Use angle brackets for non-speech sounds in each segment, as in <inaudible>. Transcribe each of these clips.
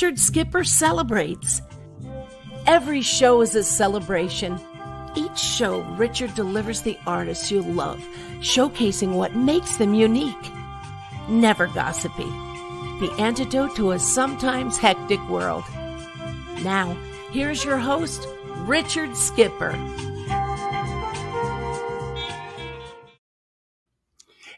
Richard Skipper celebrates. Every show is a celebration. Each show, Richard delivers the artists you love, showcasing what makes them unique. Never gossipy. The antidote to a sometimes hectic world. Now, here's your host, Richard Skipper.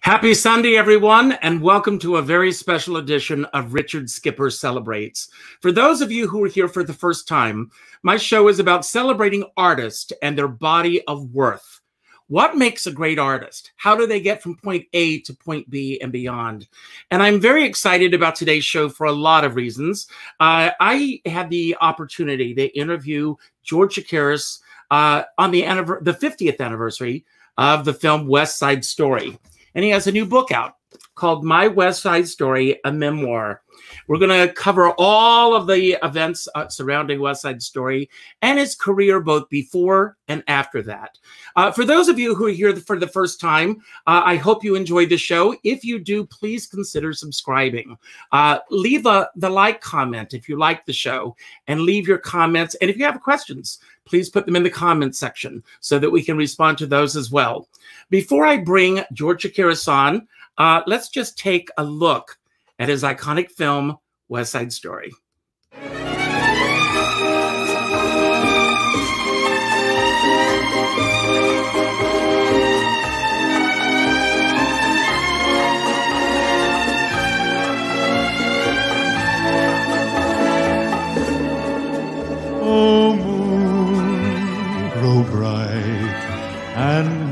Happy Sunday, everyone, and welcome to a very special edition of Richard Skipper Celebrates. For those of you who are here for the first time, my show is about celebrating artists and their body of worth. What makes a great artist? How do they get from point A to point B and beyond? And I'm very excited about today's show for a lot of reasons. Uh, I had the opportunity to interview George Chakiris uh, on the, the 50th anniversary of the film West Side Story and he has a new book out called My West Side Story, a memoir. We're going to cover all of the events uh, surrounding West Side Story and his career, both before and after that. Uh, for those of you who are here for the first time, uh, I hope you enjoyed the show. If you do, please consider subscribing. Uh, leave a, the like comment if you like the show and leave your comments. And if you have questions, please put them in the comments section so that we can respond to those as well. Before I bring George Chakiris on, uh, let's just take a look at his iconic film, West Side Story. Oh,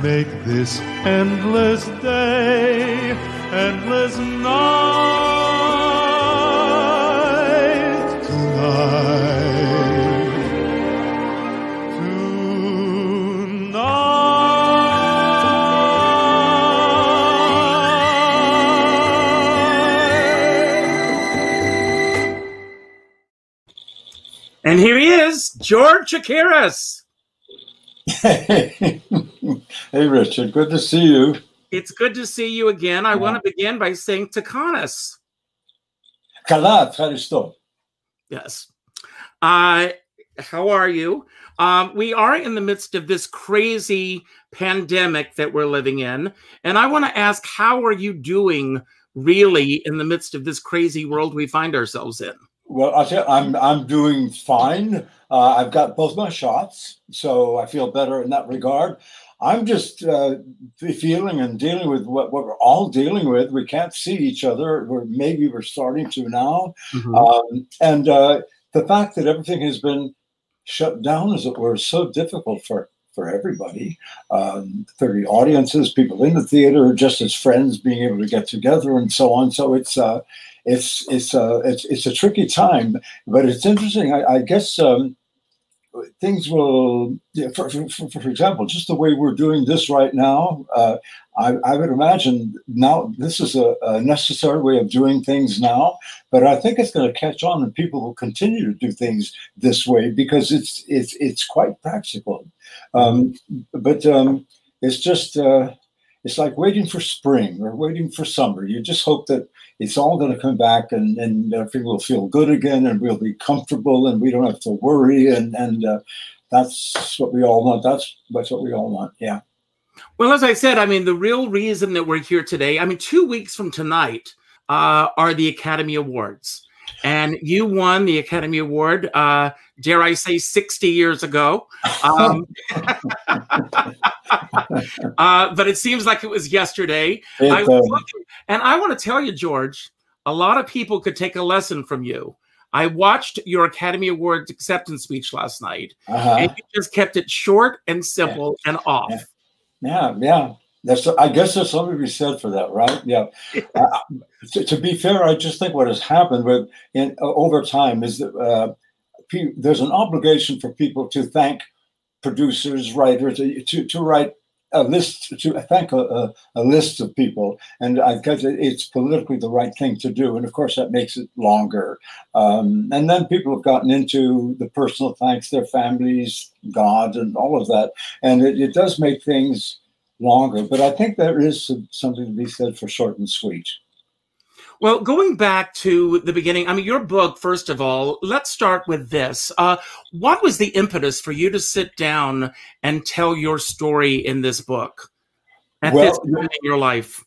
make this endless day, endless night tonight. Tonight. And here he is, George Chakiris. <laughs> <laughs> Hey, Richard, good to see you. It's good to see you again. I yeah. want to begin by saying Takanas. Kala, Haristo. Yes. Uh, how are you? Um, we are in the midst of this crazy pandemic that we're living in. And I want to ask, how are you doing really in the midst of this crazy world we find ourselves in? Well, I tell I'm I'm doing fine. Uh, I've got both my shots, so I feel better in that regard. I'm just uh, feeling and dealing with what, what we're all dealing with. We can't see each other. We're maybe we're starting to now, Mhm. um, and uh, the fact that everything has been shut down, as it were, is so difficult for for everybody, um, for the audiences, people in the theater, just as friends, being able to get together and so on. So it's uh, it's it's uh, it's it's a tricky time, but it's interesting. I, I guess. Um, things will, yeah, for, for, for, example, just the way we're doing this right now, uh, I, I would imagine now this is a, a necessary way of doing things now, but I think it's going to catch on and people will continue to do things this way because it's it's it's quite practical. Um, but um, it's just uh, it's like waiting for spring or waiting for summer. You just hope that it's all going to come back and, and everything will feel good again and we'll be comfortable and we don't have to worry and and uh, that's what we all want. That's that's what we all want. Yeah. Well, as I said, I mean, the real reason that we're here today, I mean, two weeks from tonight uh, are the Academy Awards. And you won the Academy Award, uh, dare I say, 60 years ago. Um, <laughs> uh, but it seems like it was yesterday. I was looking, and I want to tell you, George, a lot of people could take a lesson from you. I watched your Academy Awards acceptance speech last night, uh-huh. and you just kept it short and simple and off. Yeah. Yeah, yeah. That's. I guess there's something to be said for that, right? Yeah. <laughs> uh, to, to be fair, I just think what has happened with in uh, over time is that uh, pe- there's an obligation for people to thank producers, writers, to to, to write a list to thank a, a, a list of people, and I guess it- it's politically the right thing to do, and of course that makes it longer. Um, and then people have gotten into the personal thanks, their families, God, and all of that, and it, it does make things longer. But I think there is some, something to be said for short and sweet. Well, going back to the beginning, I mean, your book, first of all, let's start with this. Uh, what was the impetus for you to sit down and tell your story in this book at Well, this point in your life?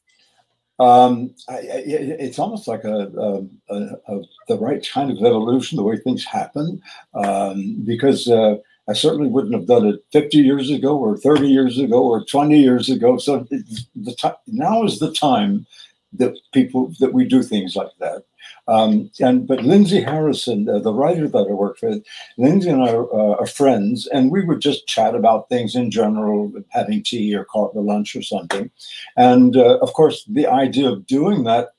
Um, I, I, it's almost like a, a, a, a the right kind of evolution, the way things happen. Um, because uh, I certainly wouldn't have done it 50 years ago, or 30 years ago, or 20 years ago. So the time now is the time that people that we do things like that. Um, and but Lindsay Harrison, uh, the writer that I worked with, Lindsay and I uh, are friends, and we would just chat about things in general, having tea or coffee, lunch or something. And uh, of course, the idea of doing that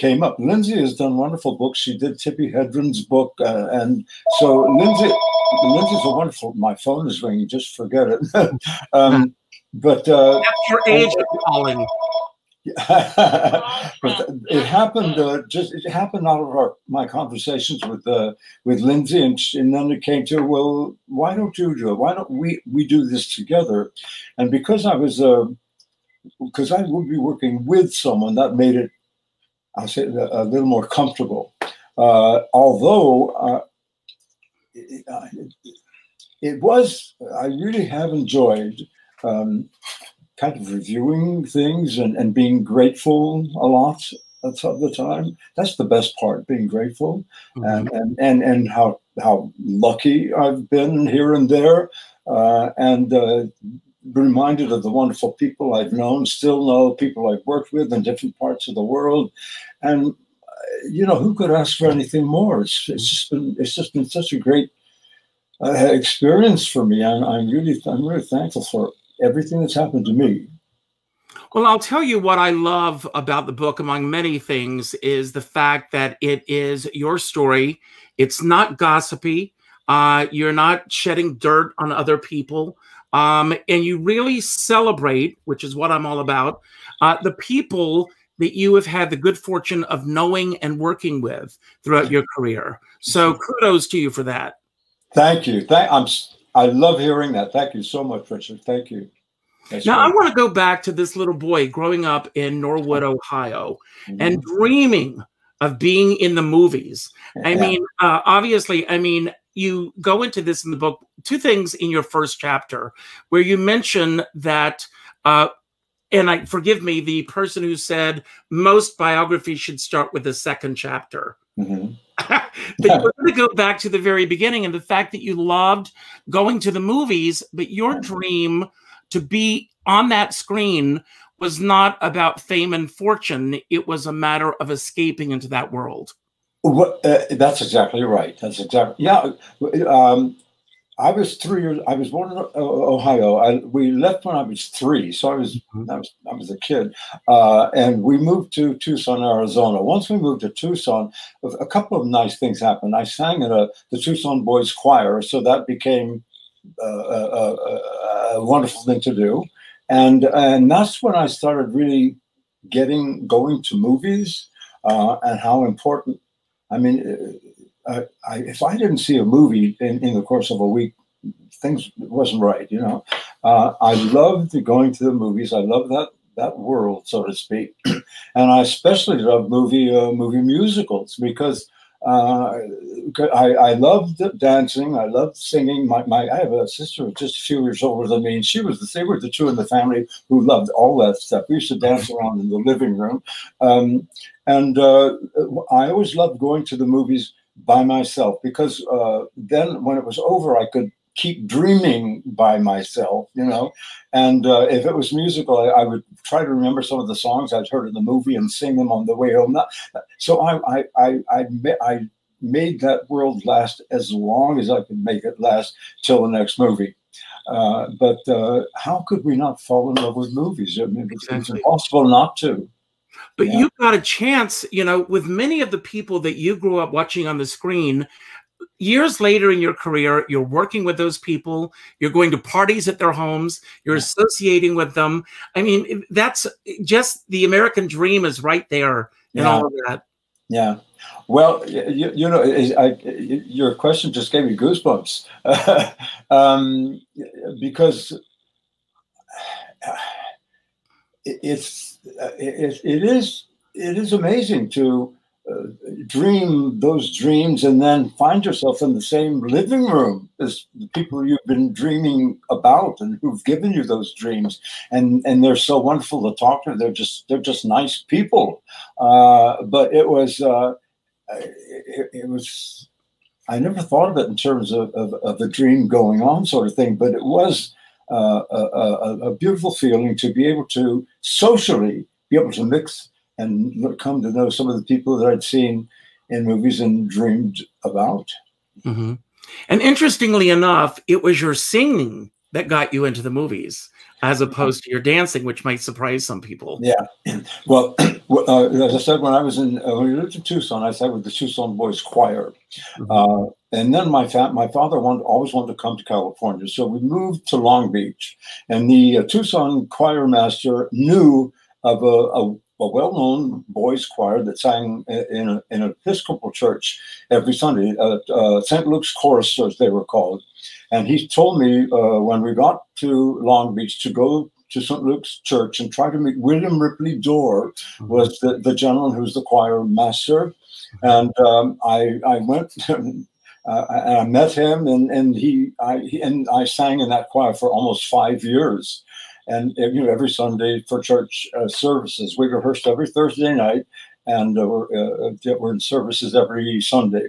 came up. Lindsay has done wonderful books. She did Tippi Hedren's book, uh, and so Lindsay, Lindsay's a wonderful. My phone is ringing. Just forget it. <laughs> um, but uh, your age of calling. <laughs> but it happened uh, just it happened out of our, my conversations with uh, with Lindsay and, sh- and then it came to well why don't you do it why don't we we do this together and because I was uh, because I would be working with someone that made it I'll say a, little more comfortable uh, although uh, it, it was I really have enjoyed um, kind of reviewing things and, and being grateful a lot of the time. That's the best part, being grateful and, and, and, and how, how lucky I've been here and there. Uh, and uh, reminded of the wonderful people I've known, still know, people I've worked with in different parts of the world. And, uh, you know, who could ask for anything more? It's, it's, just, been, it's just been such a great uh, experience for me. And I'm really, I'm really thankful for everything that's happened to me. Well, I'll tell you what I love about the book, among many things, is the fact that it is your story. It's not gossipy. Uh, you're not shedding dirt on other people. Um, and you really celebrate, which is what I'm all about, uh, the people that you have had the good fortune of knowing and working with throughout your career. So kudos to you for that. Thank you. Thank, I'm. I love hearing that. Thank you so much, Richard. Thank you. That's Now, I want to go back to this little boy growing up in Norwood, Ohio, and dreaming of being in the movies. I Yeah. mean, uh, obviously, I mean, you go into this in the book, two things in your first chapter where you mention that, uh, and I forgive me, the person who said most biographies should start with the second chapter. Mhm. <laughs> but you want to go back to the very beginning and the fact that you loved going to the movies, but your dream to be on that screen was not about fame and fortune. It was a matter of escaping into that world. What, uh, that's exactly right. That's exactly yeah. Um, I was three years. I was born in uh, Ohio. I, we left when I was three, so I was I was I was a kid, uh, and we moved to Tucson, Arizona. Once we moved to Tucson, a couple of nice things happened. I sang in a, the Tucson Boys Choir, so that became uh, a, a, a- a wonderful thing to do, and and that's when I started really getting going to movies uh, and how important. I mean, uh, I, if I didn't see a movie in, in the course of a week, things wasn't right. You know, uh, I loved going to the movies. I love that that world, so to speak, <clears throat> and I especially love movie uh, movie musicals because. Uh, I, I loved dancing. I loved singing. My, my I have a sister just a few years older than me, and she was the they were the two in the family who loved all that stuff. We used to dance around in the living room, um, and uh, I always loved going to the movies by myself because uh, then when it was over, I could keep dreaming by myself, you know. And uh, if it was musical, I, I would try to remember some of the songs I'd heard in the movie and sing them on the way home. Not, so I, I, I, I, I made that world last as long as I could make it last till the next movie. Uh, but uh, how could we not fall in love with movies? I mean, it's, it's impossible not to. But Yeah. you got a chance, you know, with many of the people that you grew up watching on the screen. Years later in your career, you're working with those people, you're going to parties at their homes, you're Yeah. associating with them. I mean, that's just the American dream is right there in Yeah. all of that. Yeah. Well, you, you know, I, I, your question just gave me goosebumps <laughs> um, because <sighs> it's it, it is it is amazing to dream those dreams and then find yourself in the same living room as the people you've been dreaming about and who've given you those dreams. And and they're so wonderful to talk to. They're just they're just nice people. Uh, but it was uh, it, it, was i never thought of it in terms of, of, of a dream going on sort of thing but it was uh, a, a, a beautiful feeling to be able to socially be able to mix and come to know some of the people that I'd seen in movies and dreamed about. Mm-hmm. And interestingly enough, it was your singing that got you into the movies as opposed to your dancing, which might surprise some people. Yeah. <clears throat> Well, <clears throat> uh, as I said, when I was in, uh, when we lived in Tucson, I sang with the Tucson Boys Choir. Mm-hmm. Uh, and then my fa- my father wanted, always wanted to come to California. So we moved to Long Beach. And the uh, Tucson choir master knew of a, a a well-known boys choir that sang in, a, in an Episcopal church every Sunday, uh, uh, St. Luke's Chorus, as they were called. And he told me uh, when we got to Long Beach to go to St. Luke's Church and try to meet William Ripley Dorr, mm-hmm. was the, the gentleman who's the choir master. And um, I, I went <laughs> and I met him, and, and he, I, he, and I sang in that choir for almost five years and you know every Sunday for church uh, services. We rehearsed every Thursday night, and uh, we're, uh, we're, in services every Sunday.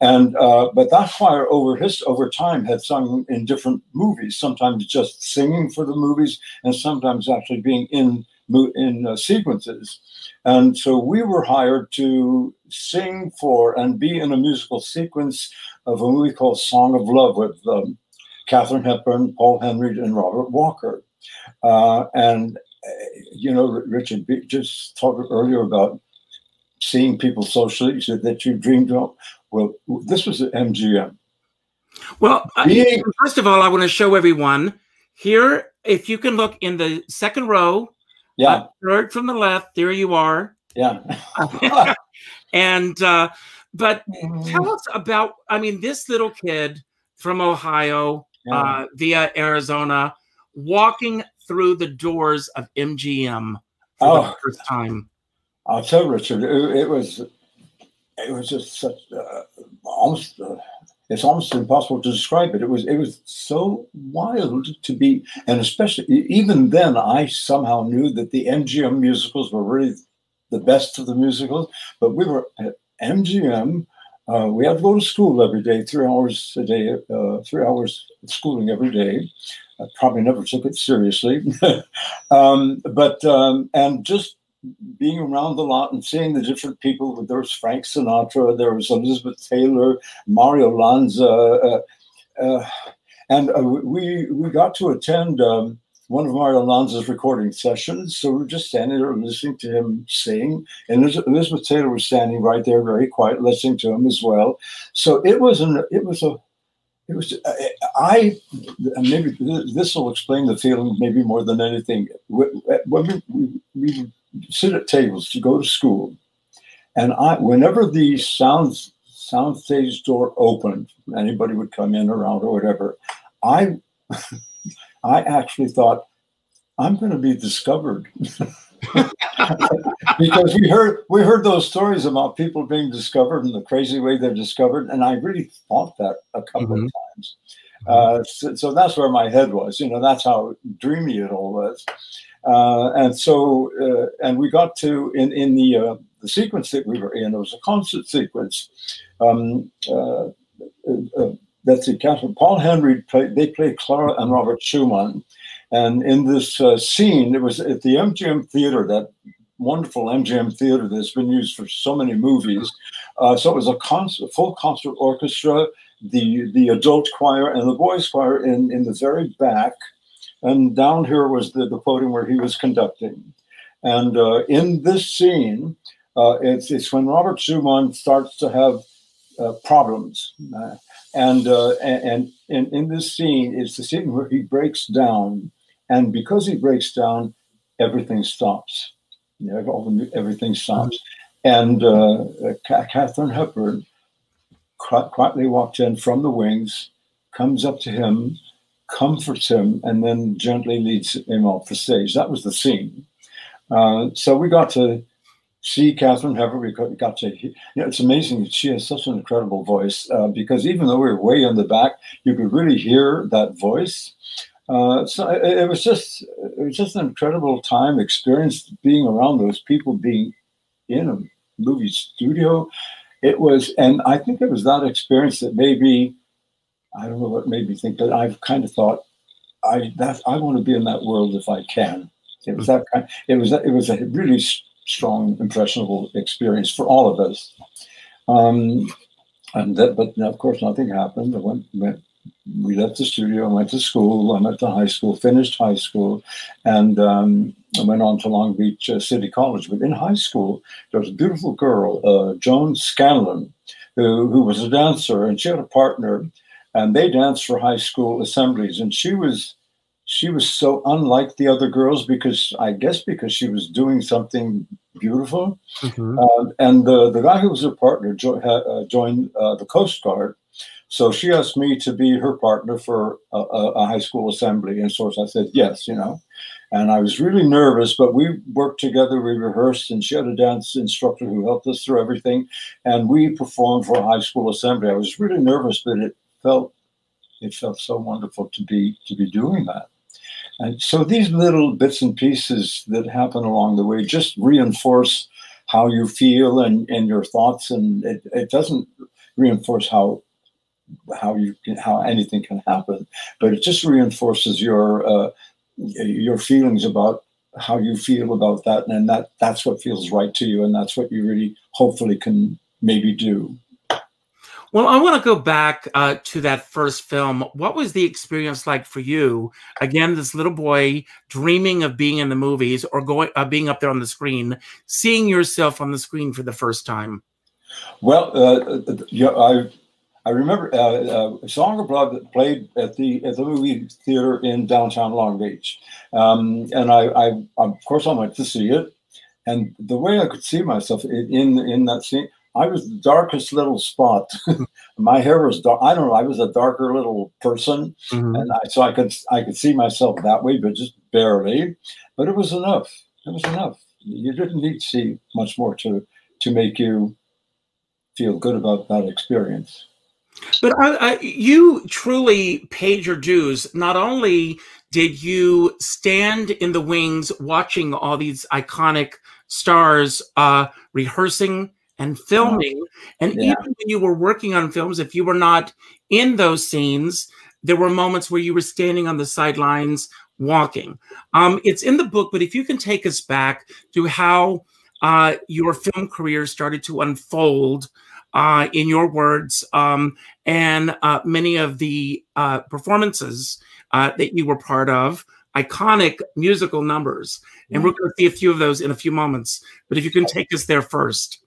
And uh, but that choir over his over time had sung in different movies. Sometimes just singing for the movies, and sometimes actually being in in uh, sequences. And so we were hired to sing for and be in a musical sequence of a movie called Song of Love with um, Katharine Hepburn, Paul Henreid, and Robert Walker. Uh, and, uh, you know, Richard just talked earlier about seeing people socially said that you dreamed of. Well, this was at MGM. Well, Being, first of all, I want to show everyone here. If you can look in the second row, yeah, uh, third from the left, there you are. Yeah. <laughs> and uh, but tell us about. I mean, this little kid from Ohio yeah. uh, via Arizona walking through the doors of MGM for oh, the first time? I'll tell Richard, it, it was it was just such uh, almost uh, it's almost impossible to describe it. It was it was so wild to be, and especially even then, I somehow knew that the MGM musicals were really the best of the musicals. But we were at MGM. Uh, we had to go to school every day, three hours a day, uh, three hours schooling every day. I probably never took it seriously. <laughs> um, but, um, and just being around a lot and seeing the different people, there was Frank Sinatra, there was Elizabeth Taylor, Mario Lanza, uh, uh, and uh, we, we got to attend um, one of Mario Lanza's recording sessions. So we were just standing there listening to him sing. And Elizabeth Taylor was standing right there, very quiet, listening to him as well. So it was an it was a it was uh, I maybe this will explain the feeling maybe more than anything. When we, we, we sit at tables to go to school, and I whenever the sound sound stage door opened, anybody would come in around or whatever. I <laughs> I actually thought I'm going to be discovered. <laughs> <laughs> because we heard we heard those stories about people being discovered and the crazy way they're discovered, and I really thought that a couple mm-hmm. of times. Uh, so, so, that's where my head was. You know, that's how dreamy it all was. Uh, and so, uh, and we got to in in the uh, the sequence that we were in. It was a concert sequence. Um, uh, uh, that's it. Paul Henreid played. They played Clara and Robert Schumann. And in this uh, scene, it was at the MGM Theater, that wonderful MGM Theater that's been used for so many movies. Uh, so it was a concert, full concert orchestra, the the adult choir and the boys choir in, in the very back. And down here was the, the podium where he was conducting. And uh, in this scene, uh, it's, it's when Robert Schumann starts to have uh, problems. Uh, and, and, and in this scene, it's the scene where he breaks down and because he breaks down, everything stops. You know, everything stops. And uh, Katharine Hepburn quietly walked in from the wings, comes up to him, comforts him, and then gently leads him off the stage. That was the scene. Uh, so we got to see Katharine Hepburn. We got to, you know, it's amazing. She has such an incredible voice uh, because even though we were way in the back, you could really hear that voice. Uh, so it, it, was just, it was just an incredible time experience being around those people, being in a movie studio. It was, and I think it was that experience that maybe, I don't know what made me think, but I've kind of thought, I that I want to be in that world if I can. It was that kind. It was it was a really strong, impressionable experience for all of us. Um, and that, but of course, nothing happened. I went, went, we left the studio and went to school. I went to high school, finished high school, and um, I went on to Long Beach uh, City College. But in high school, there was a beautiful girl, uh, Joan Scanlon, who, who was a dancer, and she had a partner, and they danced for high school assemblies. And she was she was so unlike the other girls because I guess because she was doing something beautiful. Mm-hmm. Uh, and the, the guy who was her partner jo- uh, joined uh, the Coast Guard. So she asked me to be her partner for a, a, high school assembly. And so I said, yes, you know. And I was really nervous, but we worked together, we rehearsed, and she had a dance instructor who helped us through everything. And we performed for a high school assembly. I was really nervous, but it felt it felt so wonderful to be to be doing that. And so these little bits and pieces that happen along the way just reinforce how you feel and, and your thoughts, and it, it doesn't reinforce how how you can, how anything can happen, but it just reinforces your uh, your feelings about how you feel about that, and that that's what feels right to you, and that's what you really hopefully can maybe do. Well, I want to go back uh, to that first film. What was the experience like for you? Again, this little boy dreaming of being in the movies or going, uh, being up there on the screen, seeing yourself on the screen for the first time. Well, uh, uh yeah, I I remember uh, uh, Song of Love that played at the at the movie theater in downtown Long Beach, um, and I, I, of course I went to see it, and the way I could see myself in in that scene I was the darkest little spot. <laughs> my hair was dark. I don't know. I was a darker little person, mm-hmm. and I, so I could I could see myself that way, but just barely. But it was enough. It was enough. You didn't need to see much more to to make you feel good about that experience. But I, I, you truly paid your dues. Not only did you stand in the wings watching all these iconic stars uh, rehearsing and filming. And yeah. even when you were working on films, if you were not in those scenes, there were moments where you were standing on the sidelines walking. Um, it's in the book, but if you can take us back to how uh, your film career started to unfold uh, in your words um, and uh, many of the uh, performances uh, that you were part of iconic musical numbers. And we're going to see a few of those in a few moments but if you can take us there first.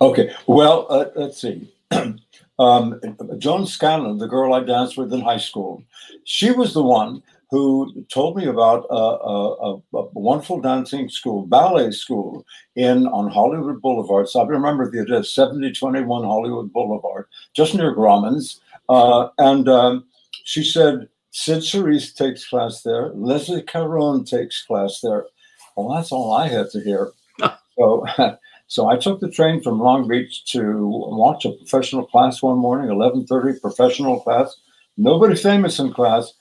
Okay, well, uh, let's see. <clears throat> um, Joan Scanlon, the girl I danced with in high school, she was the one who told me about a, a, a, wonderful dancing school, ballet school in on Hollywood Boulevard. So I remember the address, 7021 Hollywood Boulevard, just near Grauman's. Uh, and um, she said, Cyd Charisse takes class there. Leslie Caron takes class there. Well, that's all I had to hear. <laughs> so <laughs> So I took the train from Long Beach to watch a professional class one morning, 11:30 professional class. Nobody famous in class,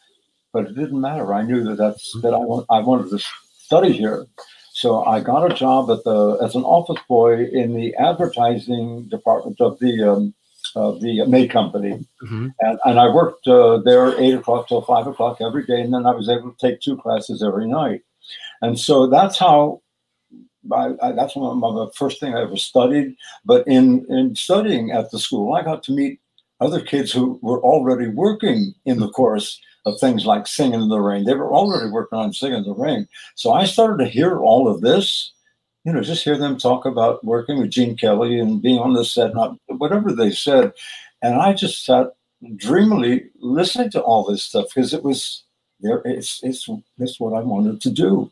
but it didn't matter. I knew that that's that I, want, I wanted to study here. So I got a job at the as an office boy in the advertising department of the um, of the May Company, mm-hmm. and, and I worked uh, there eight o'clock till five o'clock every day, and then I was able to take two classes every night, and so that's how I, I, that's one of the first thing I ever studied. But in in studying at the school, I got to meet other kids who were already working in the course of things like singing in the rain. They were already working on singing in the rain. So I started to hear all of this. You know, just hear them talk about working with Gene Kelly and being on the set, not whatever they said, and I just sat dreamily listening to all this stuff because it was there. It's it's it's what I wanted to do.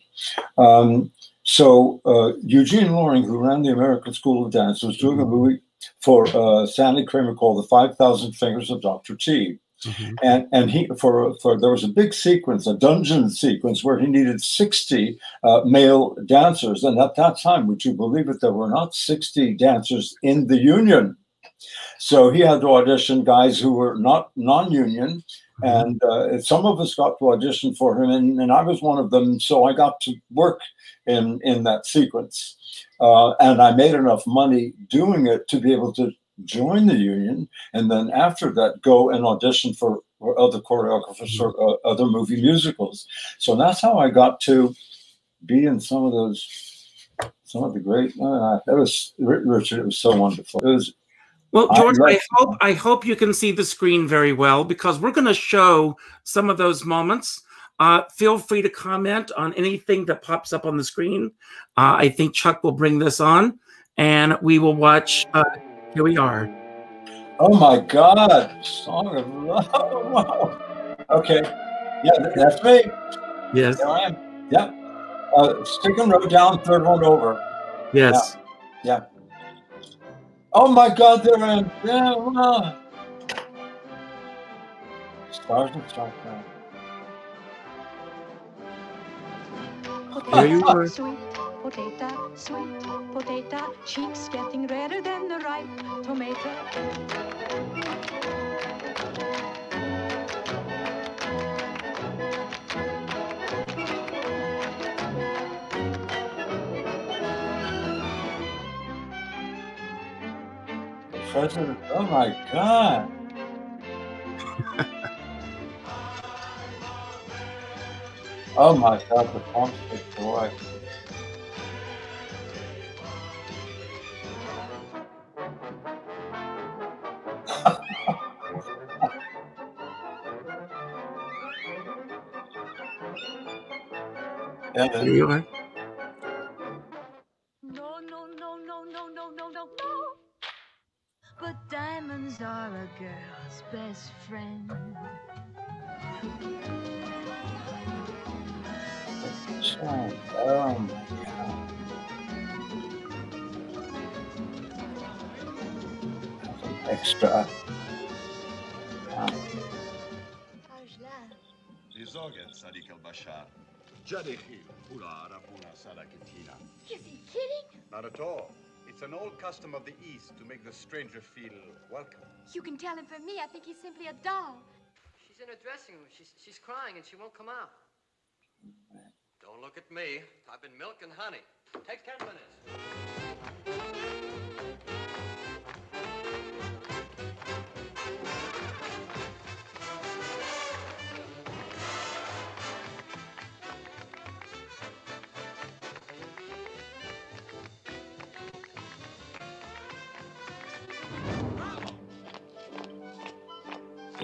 Um, so uh, Eugene Loring, who ran the American School of Dance, was doing a movie for uh, Stanley Kramer called The 5,000 Fingers of Dr. T. Mm-hmm. And and he for for there was a big sequence, a dungeon sequence where he needed sixty uh, male dancers, and at that time, would you believe it, there were not sixty dancers in the union. So he had to audition guys who were not non-union, mm-hmm. and uh, some of us got to audition for him, and, and I was one of them. So I got to work in in that sequence, uh, and I made enough money doing it to be able to join the union, and then after that, go and audition for, for other choreographers for uh, other movie musicals. So that's how I got to be in some of those, some of the great. Uh, that was Richard. It was so wonderful. It was. Well, George, I, I hope I hope you can see the screen very well because we're going to show some of those moments. Uh, feel free to comment on anything that pops up on the screen. Uh, I think Chuck will bring this on, and we will watch uh, here we are. Oh my God! Song of love. Wow. <laughs> Okay. Yeah, that's me. Yes. There I am. Yeah. Uh, second row down, third one over. Yes. Yeah. yeah. Oh my God! There I am. Yeah. Wow. Stars and stars now. There you are potato, sweet potato, cheeks getting redder than the ripe tomato. President, oh my God. <laughs> oh my God, the font is Adiós. ¿eh? Not at all. It's an old custom of the East to make the stranger feel welcome. You can tell him for me. I think he's simply a doll. She's in her dressing room. She's, she's crying and she won't come out. Don't look at me. I've been milk and honey. Take ten minutes.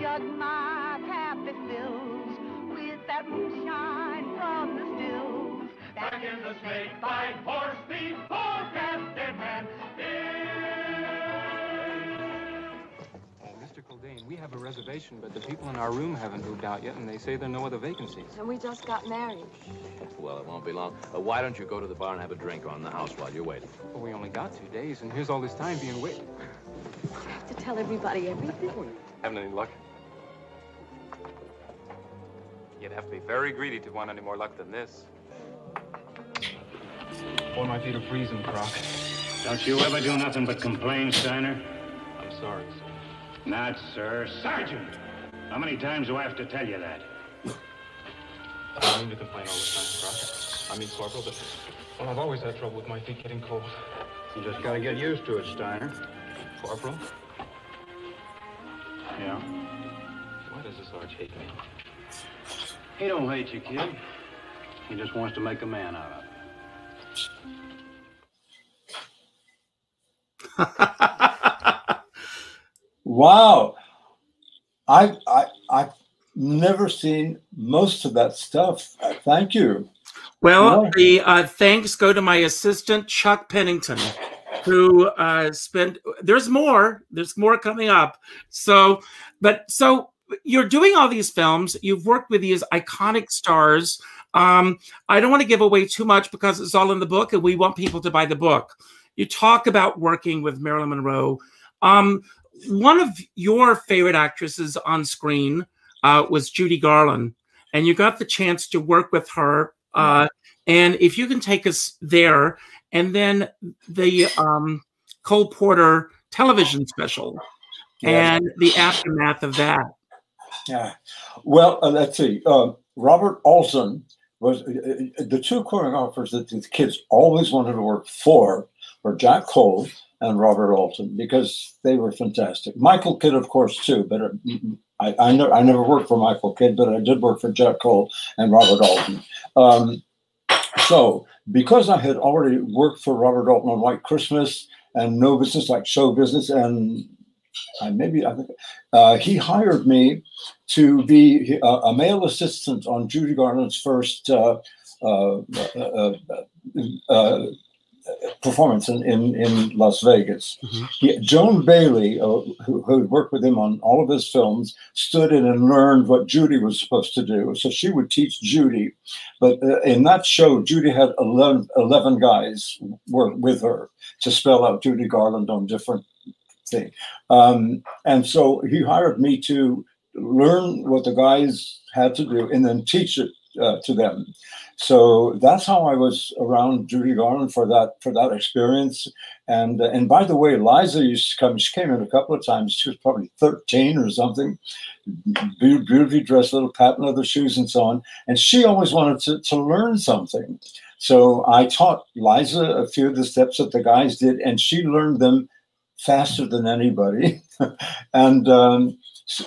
jug my taffy fills with that moonshine from the stills. Back in the snake bite horse before Captain Man. Mr. Kildane, we have a reservation, but the people in our room haven't moved out yet, and they say there are no other vacancies. And we just got married. Well, it won't be long. Uh, why don't you go to the bar and have a drink on the house while you're waiting? Well, we only got two days, and here's all this time being waited. I have to tell everybody everything. Haven't any luck? Very greedy to want any more luck than this. Boy, my feet are freezing, Croc. Don't you ever do nothing but complain, Steiner? I'm sorry, sir. Not, sir. Sergeant! How many times do I have to tell you that? I don't mean to complain all the time, Croc. I mean, Corporal, but well, I've always had trouble with my feet getting cold. You just gotta get used to it, Steiner. Corporal, Yeah? why does this Sarge hate me? He don't hate you, kid. He just wants to make a man out of you. <laughs> Wow. I I I've never seen most of that stuff. Thank you. Well, Yeah. the uh, thanks go to my assistant Chuck Pennington, who uh, spent. There's more. There's more coming up. So, but so you're doing all these films. You've worked with these iconic stars. Um, I don't want to give away too much because it's all in the book, and we want people to buy the book. You talk about working with Marilyn Monroe. Um, one of your favorite actresses on screen uh, was Judy Garland, and you got the chance to work with her. Uh, and if you can take us there, and then the um, Cole Porter television special and the aftermath of that. Yeah. Well, uh, let's see. Uh, Robert Alton was uh, uh, the two choreographers that the kids always wanted to work for were Jack Cole and Robert Alton because they were fantastic. Michael Kidd, of course, too. But uh, I, I, never, I never worked for Michael Kidd, but I did work for Jack Cole and Robert Alton. Um, so, because I had already worked for Robert Alton on White Christmas and No Business Like Show Business, and I maybe I think uh, he hired me to be a, a male assistant on Judy Garland's first uh, uh, uh, uh, uh, performance in, in, in Las Vegas. He, Joan Bailey, uh, who, who had worked with him on all of his films, stood in and learned what Judy was supposed to do. So she would teach Judy. But uh, in that show, Judy had 11, 11 guys work with her to spell out Judy Garland on different things. Um, and so he hired me to learn what the guys had to do and then teach it uh, to them. So that's how I was around Judy Garland for that for that experience. And uh, and by the way, Liza used to come. She came in a couple of times. She was probably thirteen or something. Beau- Beautifully dressed, little patent leather shoes and so on. And she always wanted to, to learn something. So I taught Liza a few of the steps that the guys did, and she learned them faster than anybody. <laughs> and um,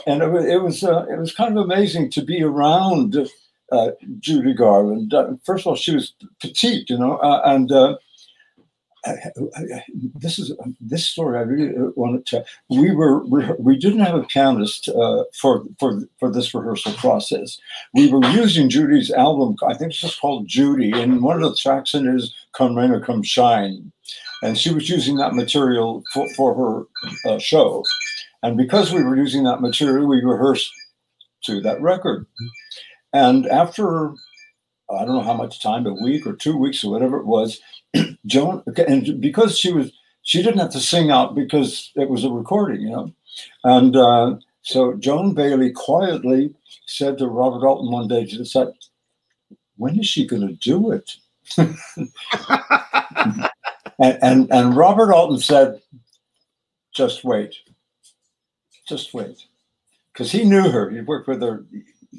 and it, it was uh, it was kind of amazing to be around uh, Judy Garland. Uh, first of all, she was petite, you know, uh, and uh, I- I- this is this story I really wanted to. We were we, we didn't have a pianist uh, for for for this rehearsal process. We were using Judy's album. I think it's just called Judy, and one of the tracks in it is "Come Rain or Come Shine," and she was using that material for for her uh, show. And because we were using that material, we rehearsed to that record. And after I don't know how much time, a week or two weeks or whatever it was, <clears throat> Joan, and because she was, she didn't have to sing out because it was a recording, you know. And uh, so Joan Bailey quietly said to Robert Alton one day, she said, when is she going to do it? <laughs> <laughs> and, and, and Robert Alton said, just wait. Just wait. Because he knew her. He worked with her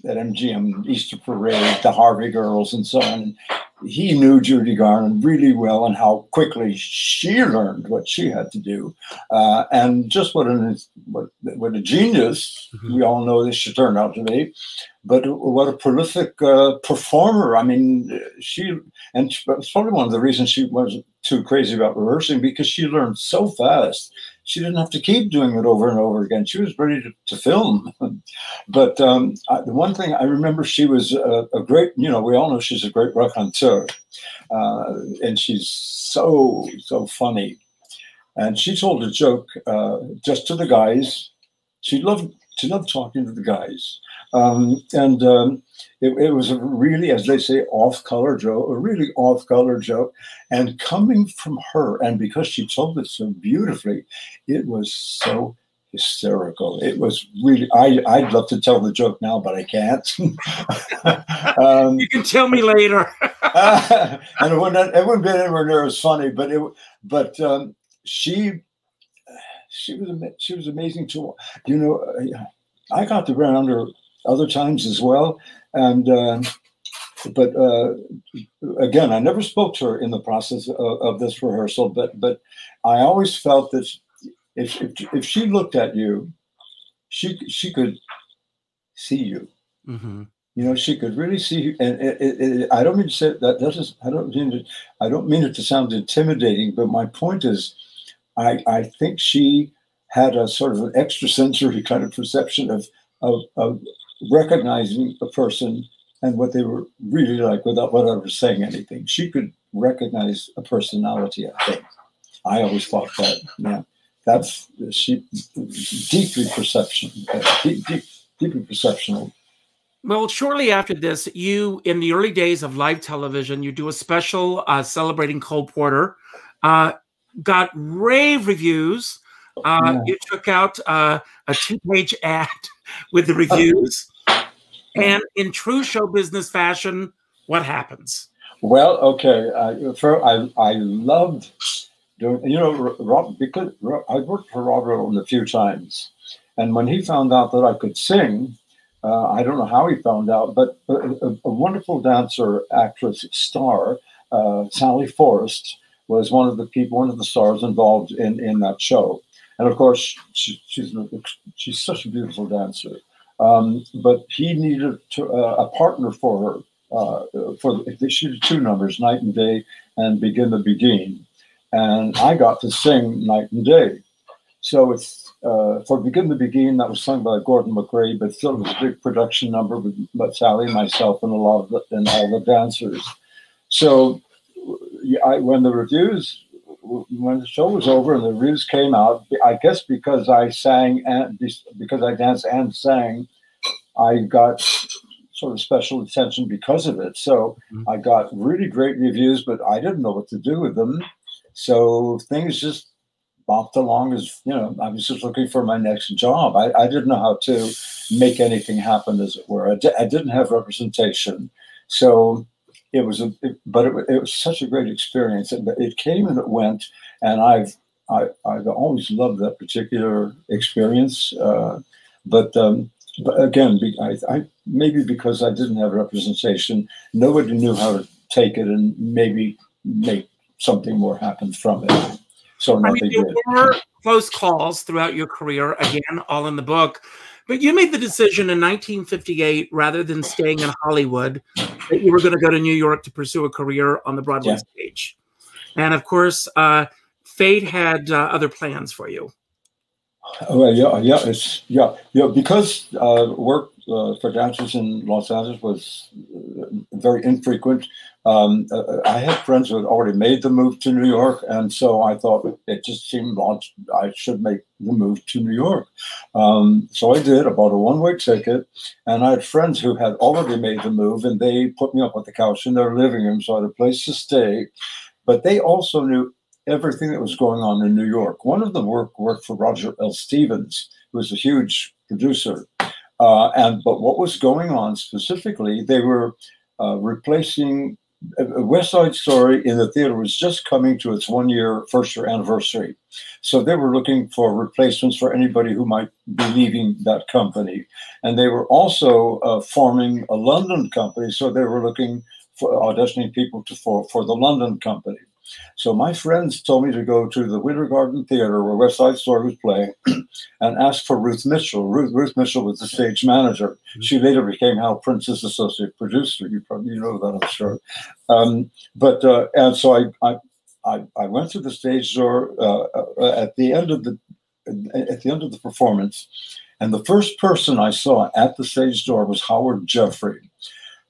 at MGM, Easter Parade, the Harvey Girls, and so on. he knew Judy Garland really well and how quickly she learned what she had to do, uh, and just what an what, what a genius Mm-hmm. we all know this she turned out to be, but what a prolific uh, performer. I mean, she and it's probably one of the reasons she wasn't too crazy about rehearsing because she learned so fast. She didn't have to keep doing it over and over again. She was ready to, to film. <laughs> but um, I, the one thing I remember, she was a, a great. You know, we all know she's a great raconteur, uh, and she's so so funny. And she told a joke uh, just to the guys. She loved she loved talking to the guys, um, and um, it, it was a really, as they say, off-color joke, a really off-color joke. And coming from her, and because she told it so beautifully, it was so hysterical. It was really. I I'd love to tell the joke now, but I can't. <laughs> um, you can tell me later. <laughs> <laughs> and it wouldn't, it wouldn't be anywhere near as funny, but it, but um, she, she was, she was amazing too. You know, uh, I got to run under other times as well, and um but uh, again, I never spoke to her in the process of, of this rehearsal, but but I always felt that if, if if she looked at you, she she could see you. Mhm. You know, she could really see, and it, it, it, I don't mean to say that. That is, I don't mean to, I don't mean it to sound intimidating, but my point is, I I think she had a sort of an extrasensory <laughs> kind of perception of of, of recognizing a person and what they were really like without without ever saying anything. She could recognize a personality. I think. I always thought that. Yeah, that's she deeply perception, uh, deep, deep, deeply perceptional. Well, shortly after this, you, in the early days of live television, you do a special uh, celebrating Cole Porter. Uh, got rave reviews. Uh, Yeah. You took out uh, a two page ad <laughs> with the reviews. And in true show business fashion, what happens? Well, okay. Uh, for, I I loved doing. You know, Rob because Rob, I worked for Rob Riddle a few times, and when he found out that I could sing, uh, I don't know how he found out, but a, a, a wonderful dancer, actress, star, uh, Sally Forrest was one of the people, one of the stars involved in in that show. And of course, she, she's she's such a beautiful dancer. Um, but he needed to, uh, a partner for her. Uh, for she did two numbers, Night and Day and Begin the Beguine, and I got to sing Night and Day. So it's uh, for Begin the Beguine that was sung by Gordon MacRae, but still was a big production number with, with Sally, myself, and a lot of the, and all the dancers. So I, when the reviews, when the show was over and the reviews came out, I guess because I sang and because I danced and sang, I got sort of special attention because of it. So I got really great reviews, but I didn't know what to do with them. So things just bopped along as you know. I was just looking for my next job. I, I didn't know how to make anything happen, as it were. I, didn't have representation, so it was a. It, but it, it was such a great experience. It, it came and it went, and I've I, I've always loved that particular experience. Uh, but um, but again, I, I maybe because I didn't have representation, nobody knew how to take it and maybe make something more happen from it. So I mean, there did. were close calls throughout your career, again, all in the book. But you made the decision in 1958, rather than staying in Hollywood, that you were going to go to New York to pursue a career on the Broadway Yeah. stage. And of course, uh, fate had uh, other plans for you. Oh, well, yeah, yeah, it's yeah, yeah. Because uh, work uh, for dancers in Los Angeles was uh, very infrequent. Um, uh, I had friends who had already made the move to New York, and so I thought it just seemed logic- I should make the move to New York. Um, so I did. I bought a one-way ticket, and I had friends who had already made the move, and they put me up on the couch in their living room, so I had a place to stay. But they also knew everything that was going on in New York. One of them worked worked for Roger L. Stevens, who was a huge producer. Uh, and but what was going on specifically, they were uh, replacing uh, West Side Story in the theater was just coming to its one year first year anniversary, so they were looking for replacements for anybody who might be leaving that company, and they were also uh, forming a London company, so they were looking for auditioning people to, for, for the London company. So my friends told me to go to the Winter Garden Theater where West Side Story was playing <clears throat> and ask for Ruth Mitchell. Ruth, Ruth Mitchell was the stage manager. Mm-hmm. She later became Hal Prince's associate producer. You probably know that, I'm sure. Um, but uh, and so I, I I, I went to the stage door uh, uh, at the end of the at the end of the performance, and the first person I saw at the stage door was Howard Jeffrey.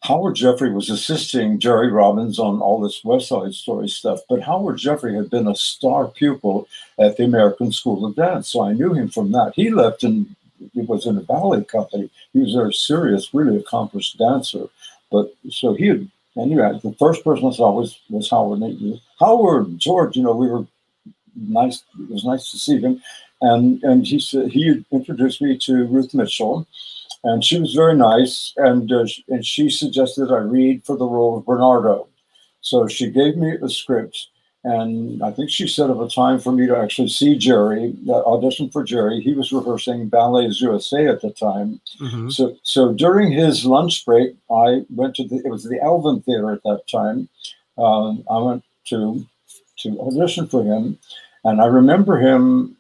Howard Jeffrey was assisting Jerry Robbins on all this West Side Story stuff, but Howard Jeffrey had been a star pupil at the American School of Dance, so I knew him from that. He left and he was in a ballet company. He was a serious, really accomplished dancer, but so he had anyway. The first person I saw was was Howard. Howard George, you know, we were nice. It was nice to see him, and and he said he introduced me to Ruth Mitchell and she was very nice, and uh, and she suggested I read for the role of Bernardo. So she gave me a script, and I think she set up a time for me to actually see Jerry, uh, audition for Jerry. He was rehearsing Ballets USA at the time. Mm-hmm. So so during his lunch break, I went to the it was the Alvin Theater at that time. Um, I went to to audition for him, and I remember him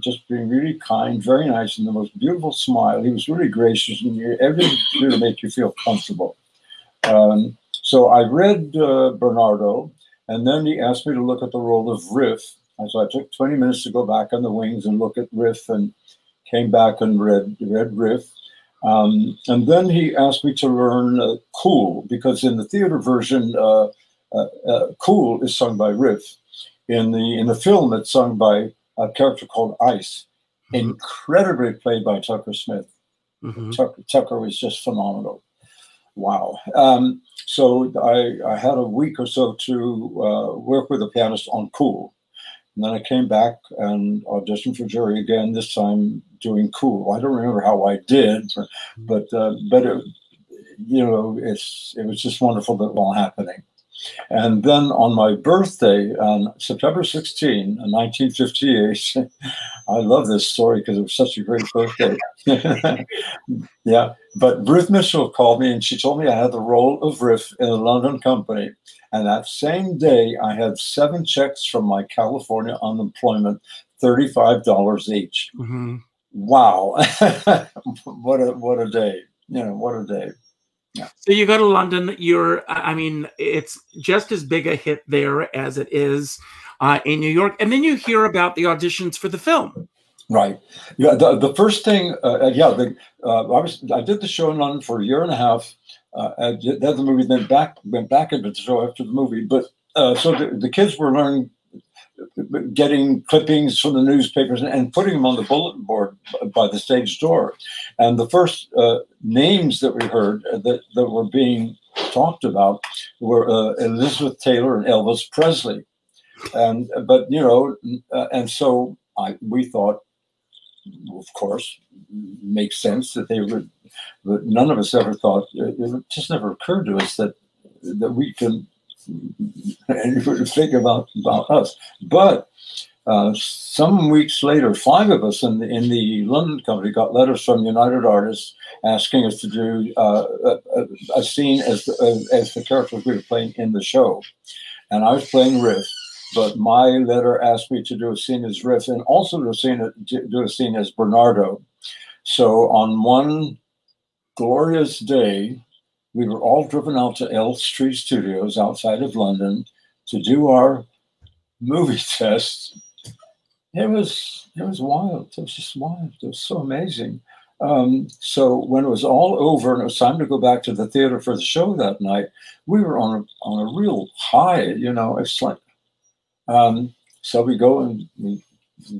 just being really kind, very nice, and the most beautiful smile. He was really gracious and everything to make you feel comfortable. Um, so I read uh, Bernardo, and then he asked me to look at the role of Riff. And so I took 20 minutes to go back on the wings and look at Riff, and came back and read read Riff. Um, and then he asked me to learn uh, Cool because in the theater version, uh, uh, uh Cool is sung by Riff. In the in the film, it's sung by a character called Ice, mm-hmm. incredibly played by Tucker Smith. Mm-hmm. Tucker, Tucker, was just phenomenal. Wow. Um, so I, I, had a week or so to uh, work with a pianist on Cool. And then I came back and auditioned for Jerry again, this time doing Cool. I don't remember how I did, but, uh, but it, you know, it's, it was just wonderful that it all happening. And then on my birthday, on September 16, 1958, <laughs> I love this story because it was such a great birthday. <laughs> yeah, but Ruth Mitchell called me and she told me I had the role of Riff in a London company. And that same day, I had seven checks from my California unemployment, $35 each. Mm-hmm. Wow. <laughs> what a what a day. You know, what a day. Yeah. So you go to London. You're, I mean, it's just as big a hit there as it is uh, in New York. And then you hear about the auditions for the film. Right. Yeah. The, the first thing, uh, uh yeah, the, uh, I was I did the show in London for a year and a half. Uh, then the movie then back went back into the show after the movie. But uh, so the, the kids were learning getting clippings from the newspapers and putting them on the bulletin board by the stage door. And the first uh, names that we heard that, that were being talked about were uh, Elizabeth Taylor and Elvis Presley. And but you know, uh, and so I we thought, of course, makes sense that they would. But none of us ever thought it just never occurred to us that that we can anybody think about about us. But uh, some weeks later, five of us in the, in the London company got letters from United Artists asking us to do uh, a, a, scene as the, as the characters we were playing in the show, and I was playing Riff. But my letter asked me to do a scene as Riff and also a scene, do a scene as Bernardo. So on one glorious day, we were all driven out to Elstree Studios outside of London to do our movie <laughs> test. It was it was wild. It was just wild. It was so amazing. Um, so when it was all over and it was time to go back to the theater for the show that night, we were on a on a real high. You know, it's like um, so we go and we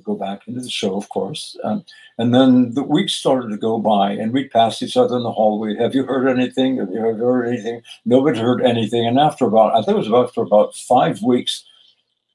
go back into the show, of course. Um, and then the weeks started to go by, and we'd pass each other in the hallway. Have you heard anything? Have you heard anything? Nobody heard anything. And after about, I think it was about after about five weeks,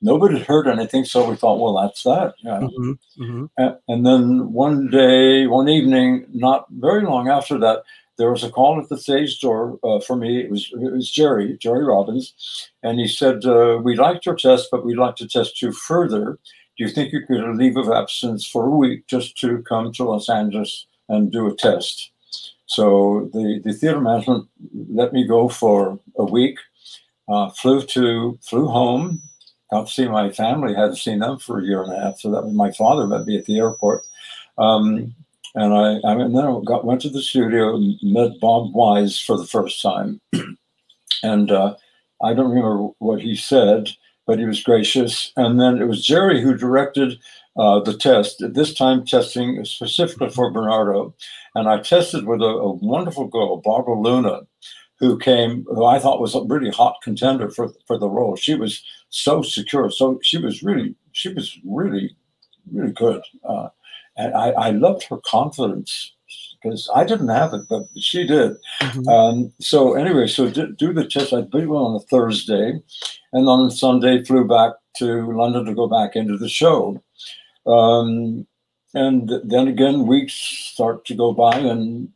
nobody had heard anything. So we thought, well, that's that. Yeah. Mm-hmm, mm-hmm. And, and then one day, one evening, not very long after that, there was a call at the stage door uh, for me. It was it was Jerry, Jerry Robbins, and he said, uh, "We liked your test, but we'd like to test you further." Do you think you could leave of absence for a week just to come to Los Angeles and do a test? So the, the theater management let me go for a week. Uh, flew to flew home. Got to see my family. Hadn't seen them for a year and a half. So that was my father met me at the airport. Um, and I, I mean, then I got, went to the studio, met Bob Wise for the first time, <clears throat> and uh, I don't remember what he said, but he was gracious. And then it was Jerry who directed uh, the test. At this time, testing specifically for Bernardo, and I tested with a, a wonderful girl, Barbara Luna, who came, who I thought was a really hot contender for for the role. She was so secure, so she was really, she was really, really good. Uh, and I, I loved her confidence because I didn't have it, but she did. Mm-hmm. Um, so anyway, so do, do the test. I did one on a Thursday, and on Sunday flew back to London to go back into the show. Um, and then again, weeks start to go by, and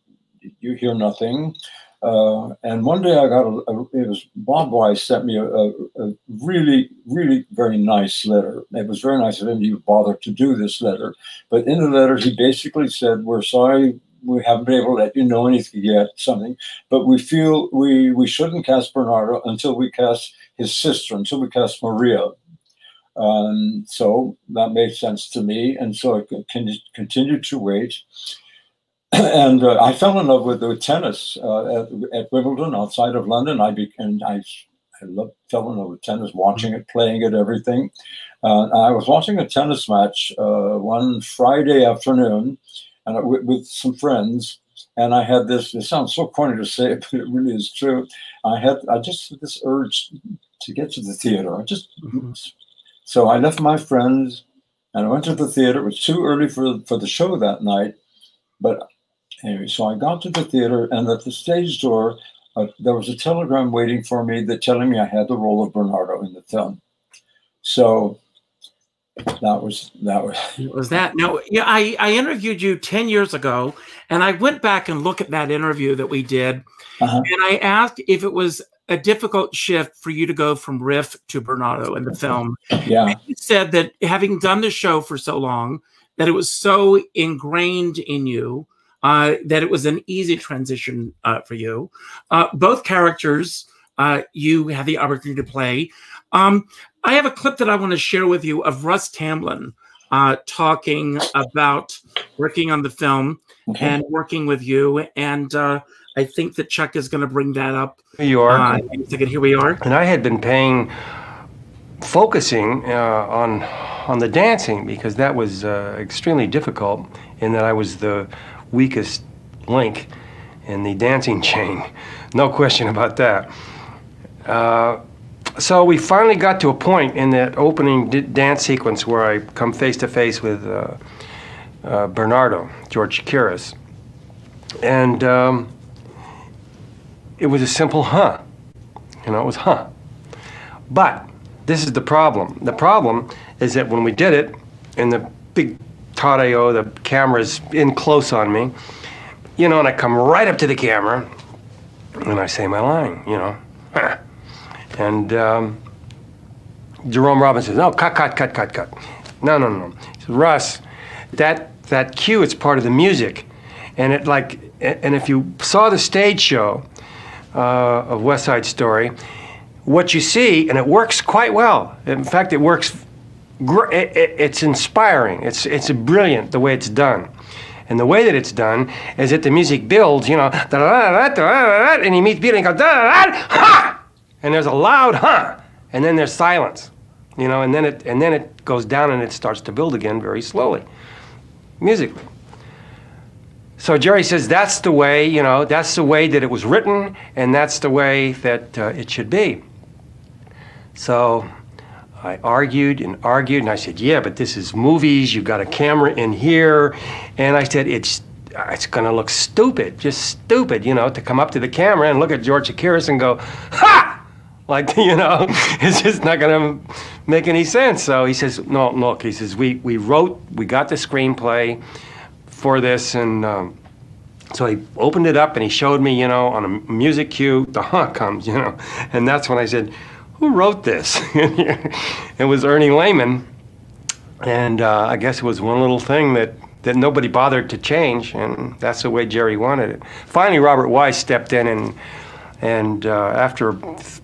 you hear nothing. Uh, and one day I got a, a, it was Bob Wise sent me a, a, a, really, really very nice letter. It was very nice of him to even bother to do this letter. But in the letter, he basically said, We're sorry we haven't been able to let you know anything yet, something, but we feel we, we shouldn't cast Bernardo until we cast his sister, until we cast Maria. Um, so that made sense to me. And so I con- continued to wait. <clears throat> and uh, I fell in love with, the tennis uh, at, at, Wimbledon outside of London. I became, I, I loved, fell in love with tennis, watching it, playing it, everything. Uh, I was watching a tennis match uh, one Friday afternoon, and with, with, some friends. And I had this. It sounds so corny to say it, <laughs> but it really is true. I had I just had this urge to get to the theater. I just mm-hmm. so I left my friends and I went to the theater. It was too early for for the show that night, but anyway, so I got to the theater, and at the stage door, uh, there was a telegram waiting for me that telling me I had the role of Bernardo in the film. So that was that was. Was that. No yeah I, I interviewed you 10 years ago and i went back and looked at that interview that we did uh-huh. and i asked if it was a difficult shift for you to go from riff to bernardo in the film. Yeah. And you said that having done the show for so long that it was so ingrained in you uh, that it was an easy transition uh, for you. Uh, both characters uh, you had the opportunity to play. Um, I have a clip that I want to share with you of Russ Tamblyn uh, talking about working on the film okay. and working with you. And uh, I think that Chuck is going to bring that up. Here you are. Uh, second, here we are. And I had been paying, focusing uh, on on the dancing because that was uh, extremely difficult, in that I was the weakest link in the dancing <laughs> chain. No question about that. So we finally got to a point in that opening dance sequence where I come face to face with uh, uh, Bernardo, George Chakiris. And um, it was a simple huh. You know, it was huh. But this is the problem. The problem is that when we did it, and the big Tadeo, the camera's in close on me, you know, and I come right up to the camera, and I say my line, you know. <laughs> And um, Jerome Robbins says, no, cut, cut, cut, cut, cut. No, no, no. Russ, that, that cue, it's part of the music. And it like, and if you saw the stage show uh, of West Side Story, what you see, and it works quite well. In fact, it works, it, it, it's inspiring. It's, it's brilliant the way it's done. And the way that it's done is that the music builds, you know, and he meets Peter and he goes, ha! And there's a loud huh, and then there's silence, you know, and then it and then it goes down and it starts to build again very slowly, musically. So Jerry says that's the way, you know, that's the way that it was written, and that's the way that uh, it should be. So I argued and argued, and I said, yeah, but this is movies. You've got a camera in here, and I said it's it's going to look stupid, just stupid, you know, to come up to the camera and look at George Chakiris and go, ha! Like, you know, <laughs> it's just not going to make any sense. So he says, no, look, he says, we, we wrote, we got the screenplay for this. And um, so he opened it up and he showed me, you know, on a music cue, the huh comes, you know. And that's when I said, who wrote this? <laughs> it was Ernie Lehman. And uh, I guess it was one little thing that that nobody bothered to change, and that's the way Jerry wanted it. Finally, Robert Wise stepped in, and and uh, after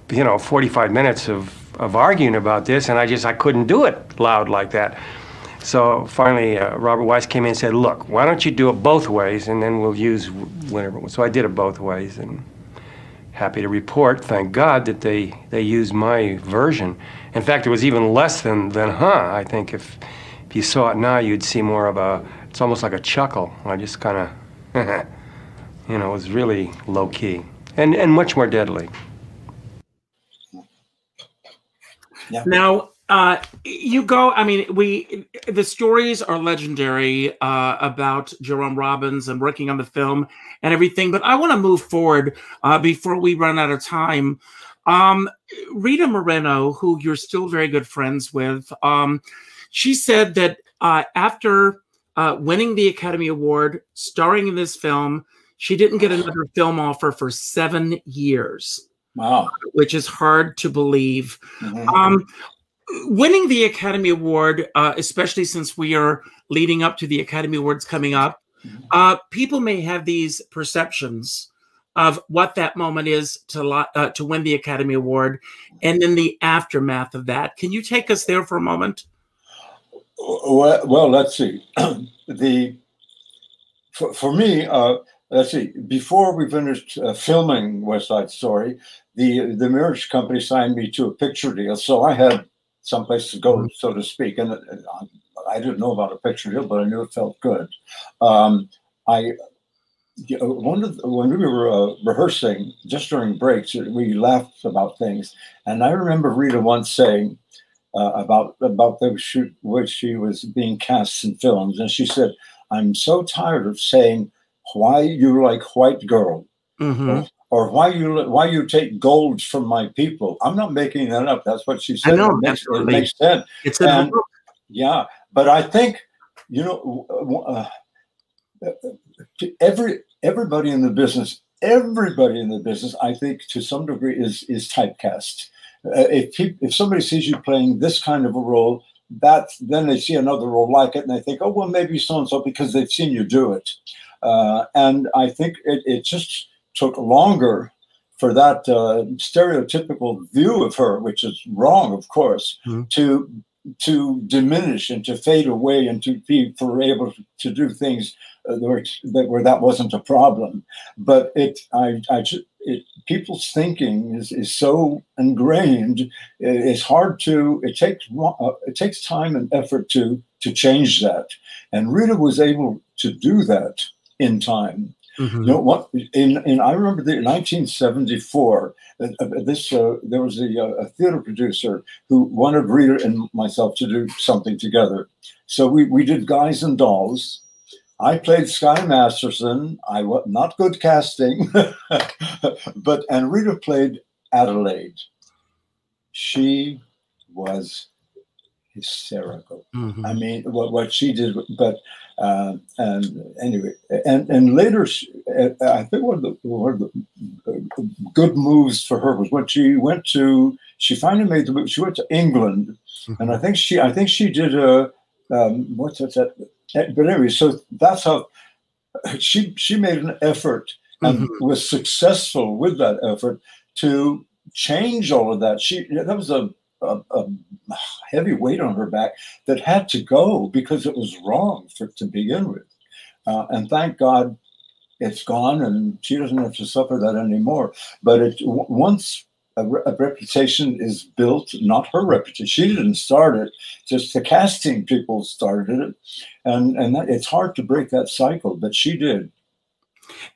you know 45 minutes of of arguing about this, and I just I couldn't do it loud like that. So finally, uh, Robert Wise came in and said, "Look, why don't you do it both ways, and then we'll use whatever." So I did it both ways, and happy to report, thank God, that they they used my version. In fact, it was even less than than huh. I think if if you saw it now, you'd see more of a. It's almost like a chuckle. I just kind of, <laughs> you know, it was really low key and and much more deadly. Now, uh, you go. I mean, we the stories are legendary uh, about Jerome Robbins and working on the film and everything. But I want to move forward uh, before we run out of time. Um, Rita Moreno, who you're still very good friends with, um, she said that uh, after uh, winning the Academy Award, starring in this film, she didn't get another film offer for seven years. Wow. Which is hard to believe. Mm-hmm. Um, winning the Academy Award, uh, especially since we are leading up to the Academy Awards coming up, uh, people may have these perceptions of what that moment is to uh, to win the Academy Award, and then the aftermath of that. Can you take us there for a moment? Well, well let's see. <clears throat> the for, for me, uh, let's see. Before we finished uh, filming West Side Story, the the Mirisch company signed me to a picture deal, so I had someplace to go, so to speak. And uh, I didn't know about a picture deal, but I knew it felt good. Um, I one of the, when we were uh, rehearsing just during breaks, we laughed about things, and I remember Rita once saying uh, about about the shoot which she was being cast in films, and she said, "I'm so tired of saying why you like white girl." Mm-hmm. Or why you why you take gold from my people? I'm not making that up. That's what she said. I know, it, makes, it makes sense. It's And- book. yeah, but I think you know uh, every everybody in the business, everybody in the business, I think to some degree is is typecast. Uh, if if somebody sees you playing this kind of a role, that then they see another role like it and they think, oh well, maybe so and so because they've seen you do it. Uh, and I think it, it just took longer for that uh, stereotypical view of her, which is wrong, of course, to to diminish and to fade away and to be for able to do things uh, where, that where that wasn't a problem. But it, I, I it, people's thinking is, is so ingrained. it's hard to. It takes uh, it takes time and effort to to change that. And Rita was able to do that in time. Mm-hmm. You know what? In in I remember the 1974. Uh, uh, this uh, there was a, uh, a theater producer who wanted Rita and myself to do something together. So we we did Guys and Dolls. I played Sky Masterson. I was not good casting, <laughs> but and Rita played Adelaide. She was hysterical. Mm-hmm. I mean, what, what she did, but uh, and anyway, and and later, she, uh, I think one of the one of the uh, good moves for her was when she went to. She finally made the move. She went to England, and I think she, I think she did a um, what's that? But anyway, so that's how she she made an effort and was successful with that effort to change all of that. She that was a, a, heavy weight on her back that had to go because it was wrong for to begin with. Uh, and thank God it's gone and she doesn't have to suffer that anymore. But it once a, re- a reputation is built, not her reputation. She didn't start it; just the casting people started it, and and that, it's hard to break that cycle. But she did.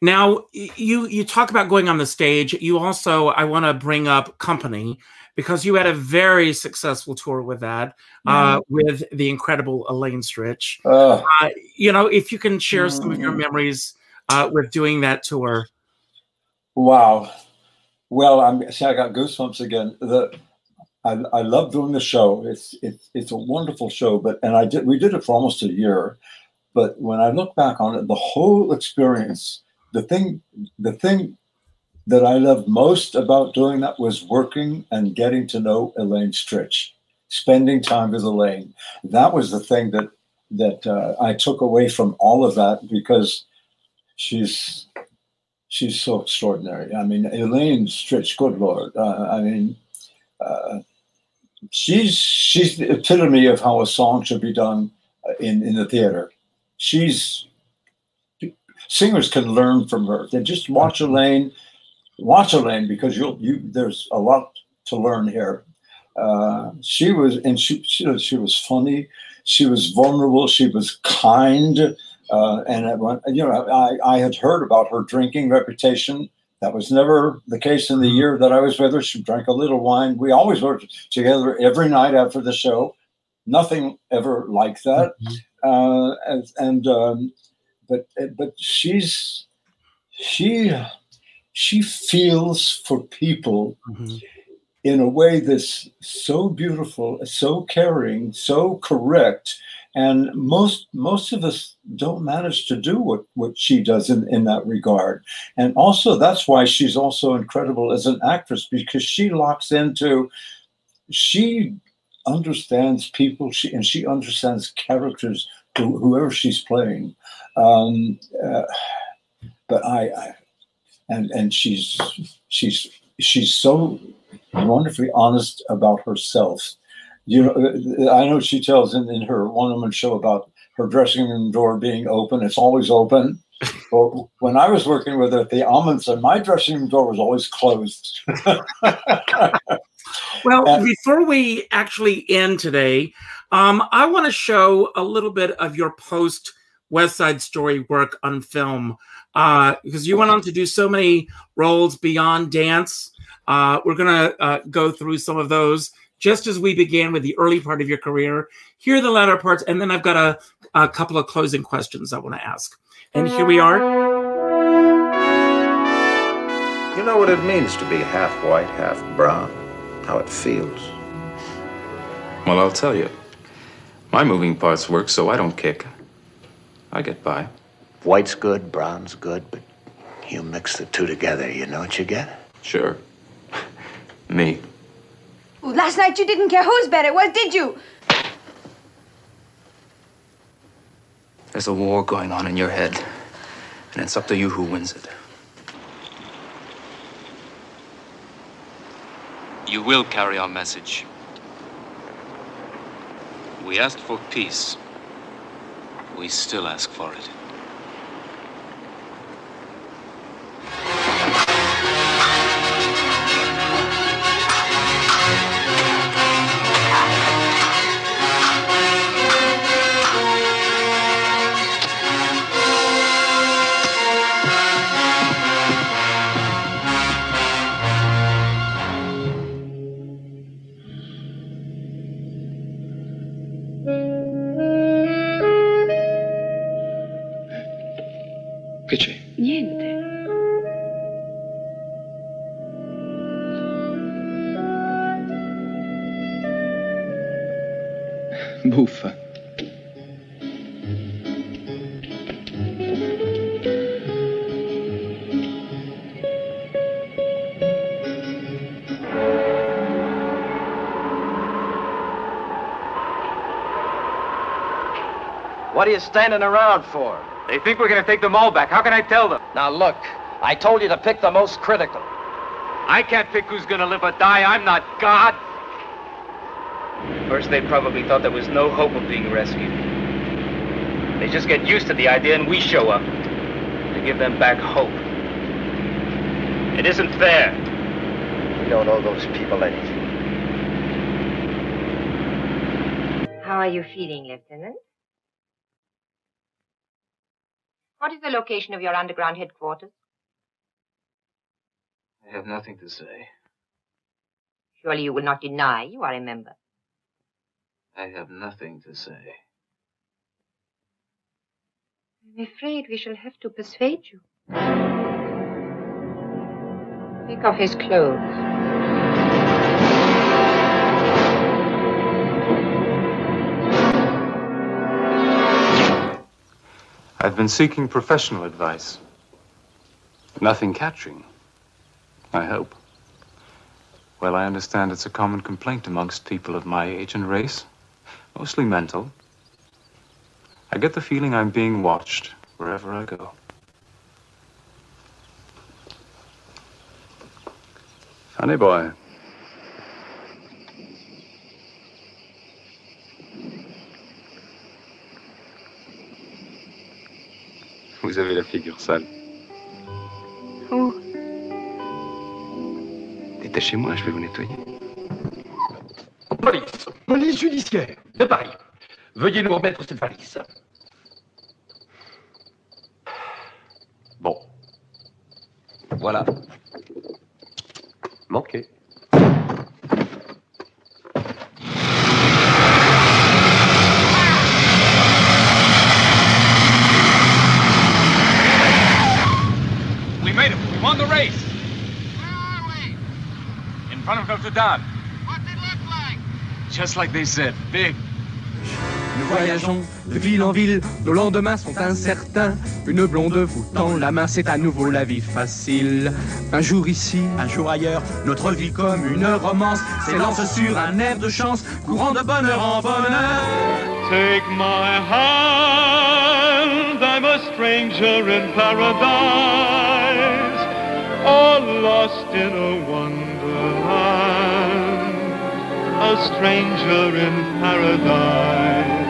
Now, you you talk about going on the stage. You also, I want to bring up Company because you had a very successful tour with that, uh, with the incredible Elaine Stritch. Uh, Uh, you know, if you can share some of your memories uh, with doing that tour. Wow. Well, I'm see, I got goosebumps again. The I, I love doing the show. It's it's it's a wonderful show, but and I did we did it for almost a year. But when I look back on it, the whole experience, the thing the thing that I loved most about doing that was working and getting to know Elaine Stritch, spending time with Elaine. That was the thing that that uh, I took away from all of that because she's she's so extraordinary. I mean, Elaine Stritch, good lord. Uh, I mean, uh, she's she's the epitome of how a song should be done in in the theater. She's singers can learn from her. They just watch Elaine, watch Elaine because you'll you there's a lot to learn here. Uh, she was and she, she she was funny. She was vulnerable. She was kind. Uh, and I, went- you know, I, I had heard about her drinking reputation. That was never the case in the year that I was with her. She drank a little wine. We always were together every night after the show. Nothing ever like that. Uh, and and um, but but she's she she feels for people in a way that's so beautiful, so caring, so correct. And most most of us don't manage to do what, what she does in, in that regard. And also that's why she's also incredible as an actress, because she locks into she understands people she and she understands characters who, whoever she's playing. Um, uh, but I, I and and she's she's she's so wonderfully honest about herself. You know, I know she tells in, in her one woman show about her dressing room door being open. It's always open. <laughs> But when I was working with her at the Ahmanson, my dressing room door was always closed. <laughs> Well, before we actually end today, um, I want to show a little bit of your post West Side Story work on film uh, because you went on to do so many roles beyond dance. Uh, we're going to uh, go through some of those just as we began with the early part of your career. Here are the latter parts, and then I've got a, a couple of closing questions I want to ask. And here we are. You know what it means to be half white, half brown? How it feels. Well, I'll tell you. My moving parts work, so I don't kick. I get by. White's good, brown's good, but you mix the two together, you know what you get? Sure. <laughs> Me. Ooh, last night you didn't care whose bed it was, did you? There's a war going on in your head, and it's up to you who wins it. You will carry our message. We asked for peace. We still ask for it. You standing around for? They think we're going to take them all back. How can I tell them? Now look, I told you to pick the most critical. I can't pick who's going to live or die. I'm not God. First, they probably thought there was no hope of being rescued. They just get used to the idea and we show up to give them back hope. It isn't fair. We don't owe those people anything. How are you feeling, Lieutenant? The location of your underground headquarters? I have nothing to say. Surely you will not deny you are a member. I have nothing to say. I'm afraid we shall have to persuade you. Take off his clothes. I've been seeking professional advice. Nothing catching, I hope. Well, I understand it's a common complaint amongst people of my age and race, mostly mental. I get the feeling I'm being watched wherever I go. Funny boy. Vous avez la figure sale. Où Détachez-moi, je vais vous nettoyer. Police, police judiciaire de Paris. Veuillez nous remettre cette valise. Bon. Voilà. Manqué. Look like? Just like they said. Big. Nous voyageons de ville en ville, nos lendemains sont incertains. Une blonde vous tend la main, c'est à nouveau la vie facile. Un jour ici, un jour ailleurs, notre vie comme une romance s'élance sur un air de chance, courant de bonheur en bonheur. Take my hand, I'm a stranger in paradise, all lost in a wonderland, a stranger in paradise.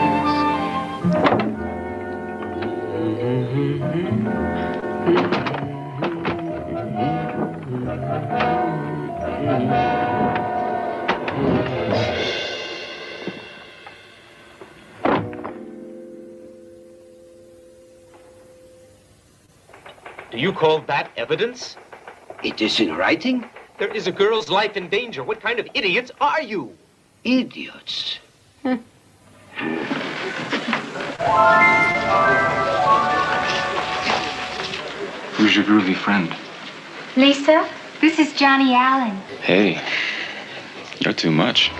Do you call that evidence? It is in writing? There is a girl's life in danger. What kind of idiots are you? Idiots. Who's your groovy friend? Lisa, this is Johnny Allen. Hey, you're too much.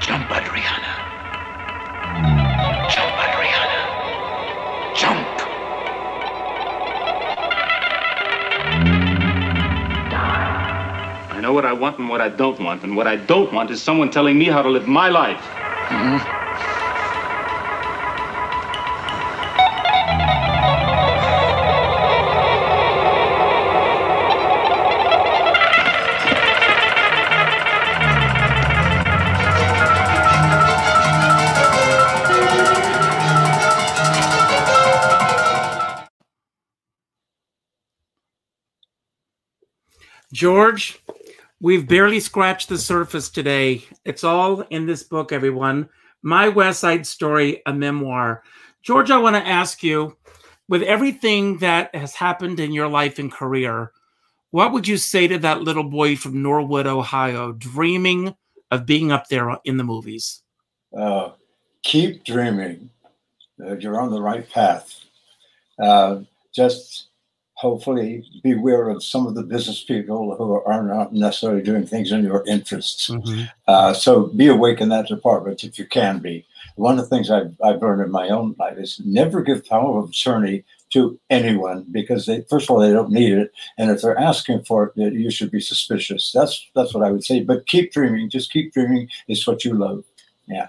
Jump, Adriana. Know what I want and what I don't want, and what I don't want is someone telling me how to live my life. George, we've barely scratched the surface today. It's all in this book, everyone. My West Side Story, a memoir. George, I want to ask you with everything that has happened in your life and career, what would you say to that little boy from Norwood, Ohio, dreaming of being up there in the movies? uh, keep dreaming. Uh, you're on the right path. Uh, just hopefully beware of some of the business people who are not necessarily doing things in your interests. Uh, so be awake in that department if you can be. One of the things I've, I've learned in my own life is never give power of attorney to anyone because they first of all they don't need it, and if they're asking for it, you should be suspicious. That's that's what I would say. But keep dreaming. Just keep dreaming. It's what you love. Yeah.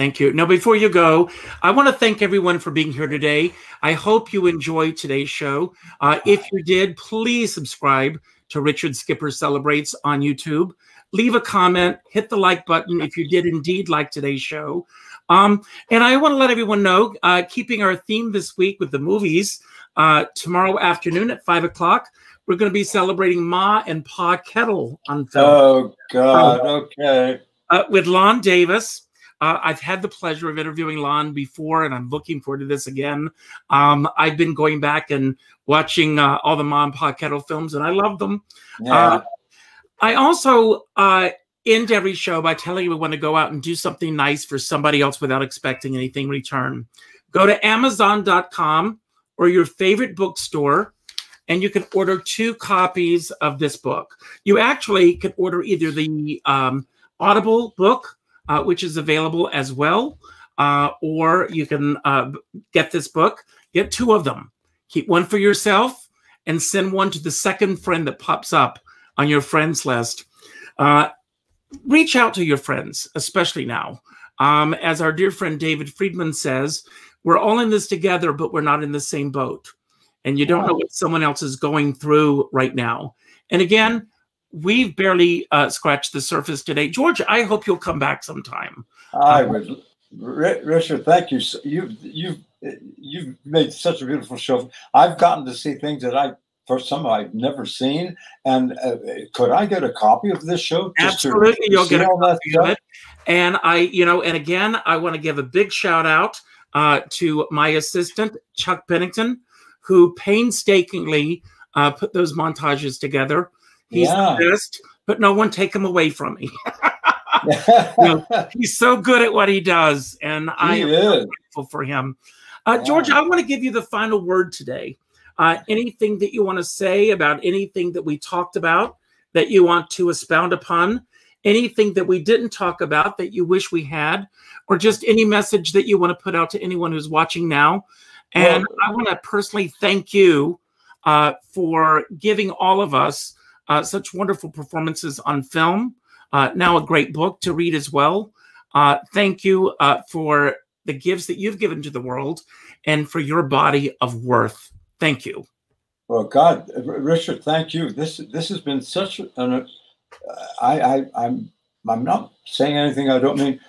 Thank you. Now, before you go, I want to thank everyone for being here today. I hope you enjoyed today's show. Uh, if you did, please subscribe to Richard Skipper Celebrates on YouTube. Leave a comment, hit the like button if you did indeed like today's show. Um, and I want to let everyone know, uh, keeping our theme this week with the movies, uh, tomorrow afternoon at five o'clock, we're going to be celebrating Ma and Pa Kettle on film. Oh God. Okay. uh, with Lon Davis. Uh, I've had the pleasure of interviewing Lon before, and I'm looking forward to this again. Um, I've been going back and watching uh, all the Mom Pa Kettle films, and I love them. Yeah. Uh, I also uh, end every show by telling you we want to go out and do something nice for somebody else without expecting anything in return. Go to Amazon.com or your favorite bookstore, and you can order two copies of this book. You actually can order either the um, Audible book, uh, which is available as well, uh, or you can uh, get this book. Get two of them. Keep one for yourself and send one to the second friend that pops up on your friends list. Uh, reach out to your friends, especially now. Um, as our dear friend David Friedman says, we're all in this together, but we're not in the same boat. And you don't know what someone else is going through right now. And again, we've barely uh, scratched the surface today. George, I hope you'll come back sometime. I would, Ri- Richard. Thank you. You've you've you've made such a beautiful show. I've gotten to see things that I, for some, I've never seen. And uh, could I get a copy of this show? Absolutely, you'll get a copy of it. And I, you know, and again, I want to give a big shout out uh, to my assistant Chuck Pennington, who painstakingly uh, put those montages together. He's Yeah. the best, but no one take him away from me. <laughs> You know, he's so good at what he does, and I am is. grateful for him. Uh, George, I want to give you the final word today. Uh, anything that you want to say about anything that we talked about that you want to expound upon? Anything that we didn't talk about that you wish we had, or just any message that you want to put out to anyone who's watching now? And I want to personally thank you uh, for giving all of us uh, such wonderful performances on film. Uh, now, a great book to read as well. Uh, thank you uh, for the gifts that you've given to the world and for your body of worth. Thank you. Well, God, Richard, thank you. This this has been such an. Uh, I, I I'm I'm not saying anything I don't mean.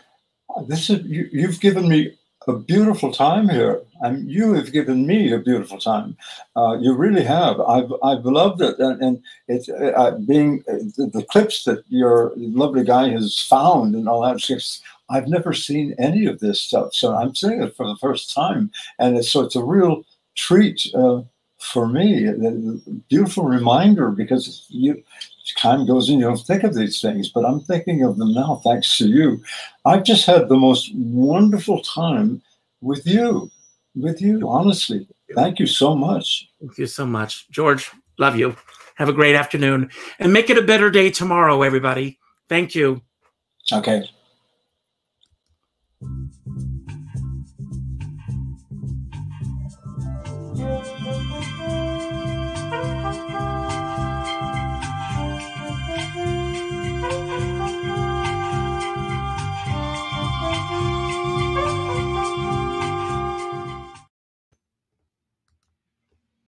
This is you, you've given me a beautiful time here, and you have given me a beautiful time. Uh, you really have. I've I've loved it, and, and it's uh, being uh, the, the clips that your lovely guy has found and all that. just- I've never seen any of this stuff, so I'm seeing it for the first time, and it's, so it's a real treat uh, for me. A beautiful reminder because you time goes and you don't think of these things, but I'm thinking of them now thanks to you. I've just had the most wonderful time with you, with you, honestly. Thank you so much. Thank you so much. George, love you. Have a great afternoon and make it a better day tomorrow, everybody. Thank you. Okay.